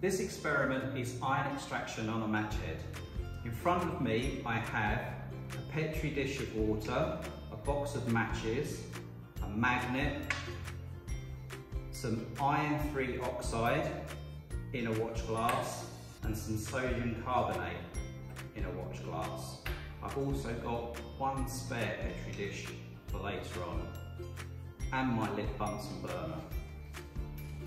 This experiment is iron extraction on a match head. In front of me I have a petri dish of water, a box of matches, a magnet, some iron 3 oxide in a watch glass and some sodium carbonate in a watch glass. I've also got one spare petri dish for later on and my lit Bunsen burner.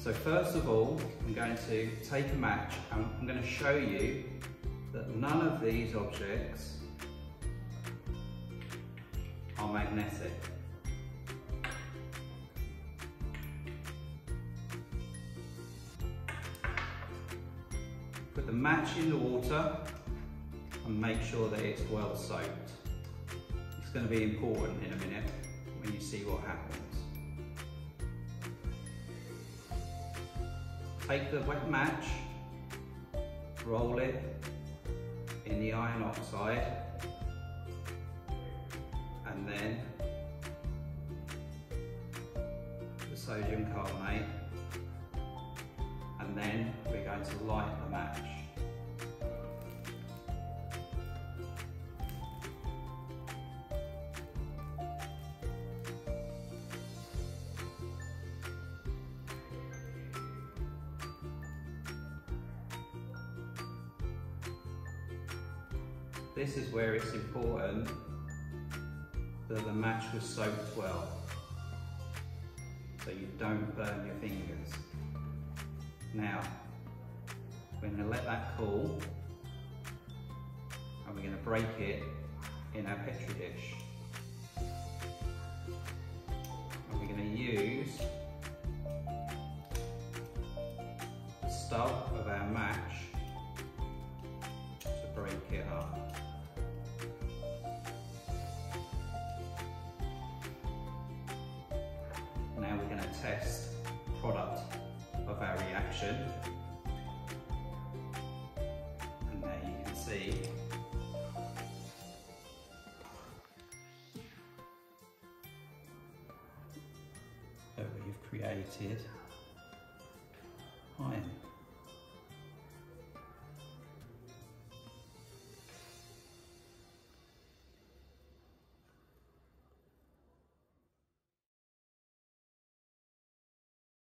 So first of all, I'm going to take a match and I'm going to show you that none of these objects are magnetic. Put the match in the water and make sure that it's well soaked. It's going to be important in a minute when you see what happens. Take the wet match, roll it in the iron oxide, and then the sodium carbonate, and then we're going to light the match. This is where it's important that the match was soaked well so you don't burn your fingers. Now, we're going to let that cool and we're going to break it in our Petri dish. And we're going to use the stub of our match now we're going to test product of our reaction. And there you can see that we've created iron.